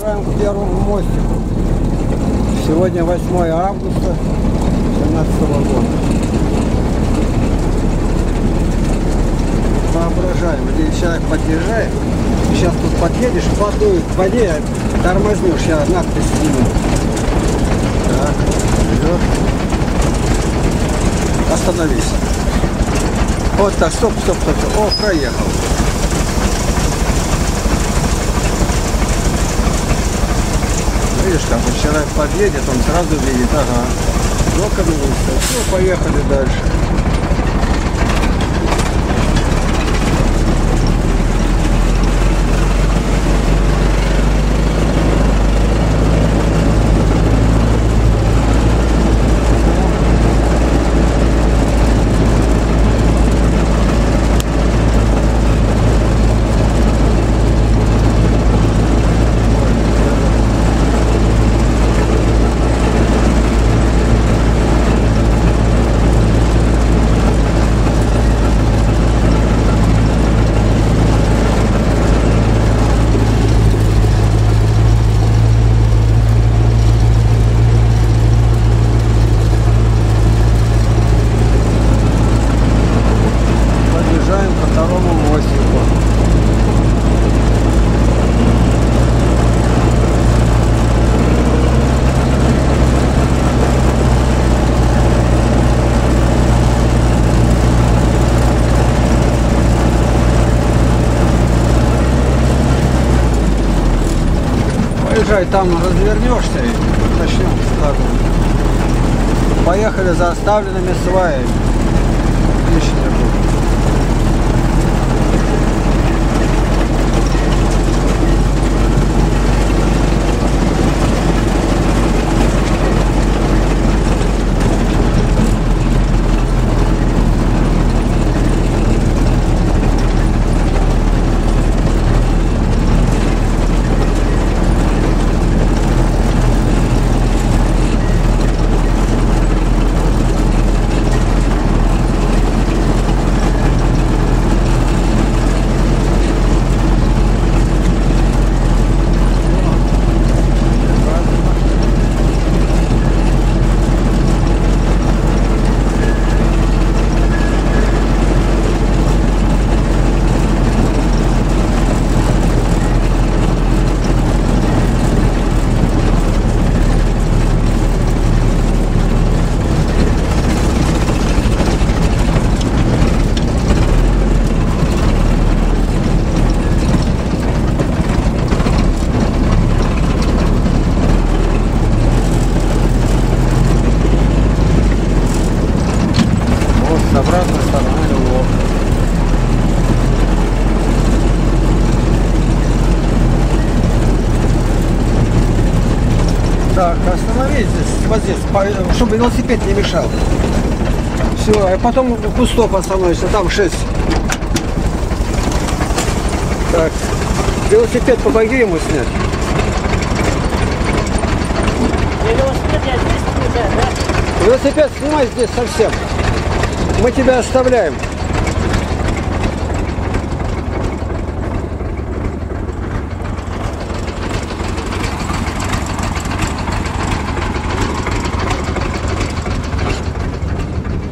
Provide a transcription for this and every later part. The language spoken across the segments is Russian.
Подъезжаем к первому мостику. Сегодня 8 августа 2017 года. Воображаем, где человек подъезжает, сейчас тут подъедешь, подует к воде, тормознешь, я надпись сниму. Так, вперед. Остановись. Вот так, стоп, стоп, стоп, стоп. О, проехал. Видишь, вот человек подъедет, он сразу видит, ага, минуса. Ну, поехали дальше. Подъезжаем ко второму мостику. Поезжай, там развернешься и начнем. Поехали за оставленными сваями. Лишнее будет. Вот с обратной стороны лох. Так, остановись по- чтобы велосипед не мешал. Все, а потом кустов остановишься, там 6. Так, велосипед помоги ему снять. Велосипед я здесь да? Велосипед снимай здесь совсем. Мы тебя оставляем.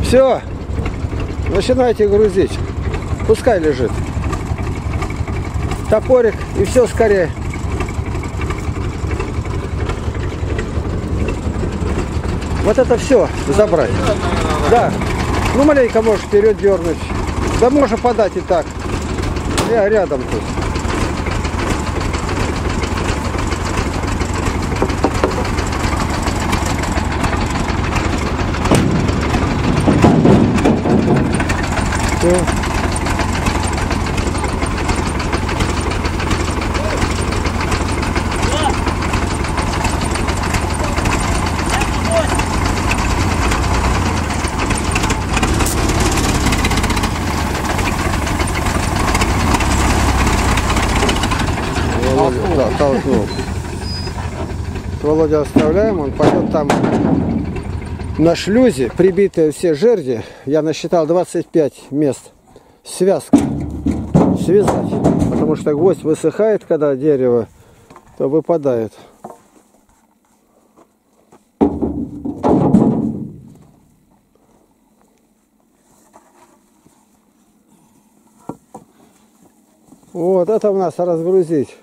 Все, начинайте грузить. Пускай лежит. Топорик и все скорее. Вот это все забрать. Да. Ну, маленько можешь вперед дернуть. Да можно подать и так. Я рядом тут. Всё. Володя, да, толкнул. Володя оставляем, он пойдет там на шлюзе, прибитые все жерди, я насчитал 25 мест, связку связать. Потому что гвоздь высыхает, когда дерево то выпадает. Вот это у нас разгрузить.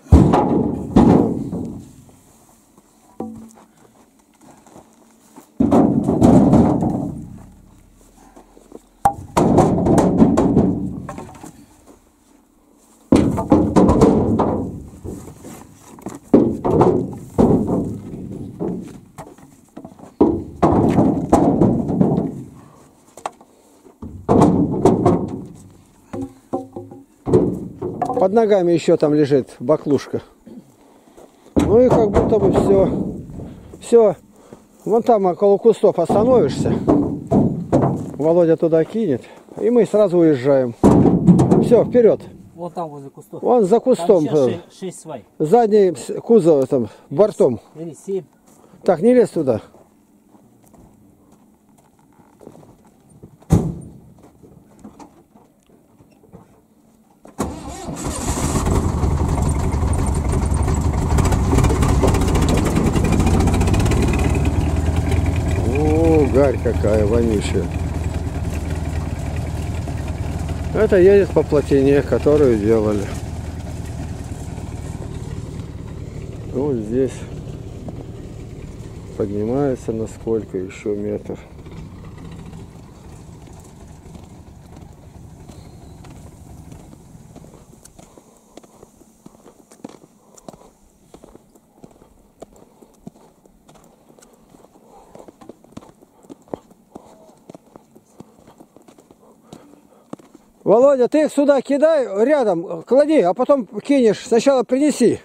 Под ногами еще там лежит баклушка. Ну и как будто бы все. Все. Вон там около кустов остановишься. Володя туда кинет. И мы сразу уезжаем. Все, вперед. Вот там возле кустов. Вон за кустом. Там э, сейчас 6 свай. Задний кузов там, бортом. Или 7. Так, не лезь туда. О, какая вонючая. Это едет по плотине, которую делали. Вот здесь поднимается на сколько еще метр. Володя, ты их сюда кидай рядом, клади, а потом кинешь. Сначала принеси.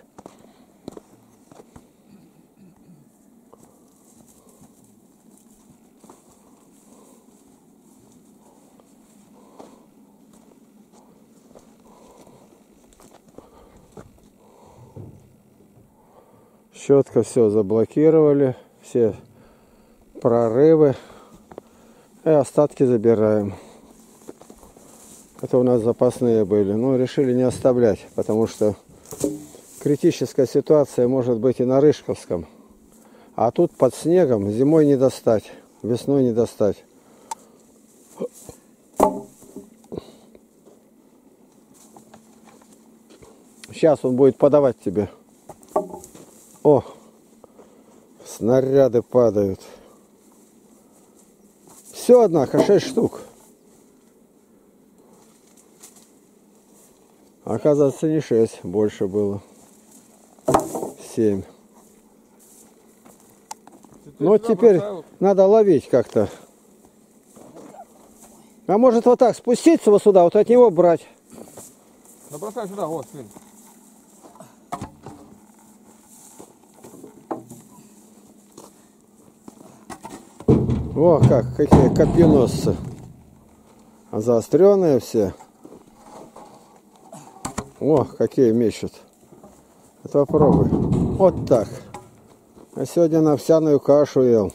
Четко все заблокировали, все прорывы. И остатки забираем. Это у нас запасные были. Но решили не оставлять, потому что критическая ситуация может быть и на Рыжковском. А тут под снегом зимой не достать, весной не достать. Сейчас он будет подавать тебе. О, снаряды падают. Все, однако, шесть штук. Оказывается, не шесть, больше было. Семь. Ну вот теперь надо ловить как-то. А может вот так спуститься вот сюда, вот от него брать. Да бросай сюда, вот, смотри. О, как, какие копьеносцы. Заостренные все. О, какие мечут. Это попробуй. Вот так. А сегодня на овсяную кашу ел.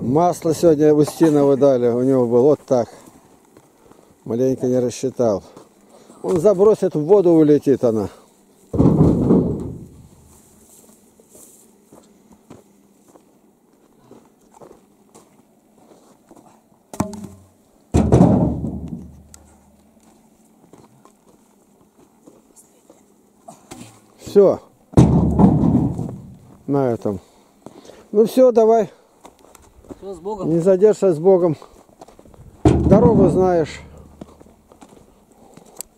Масло сегодня Устинову дали. У него было вот так. Маленько не рассчитал. Он забросит в воду, улетит она. Все. На этом. Ну все, давай. Все, с Богом. Не задержься с Богом. Дорогу знаешь.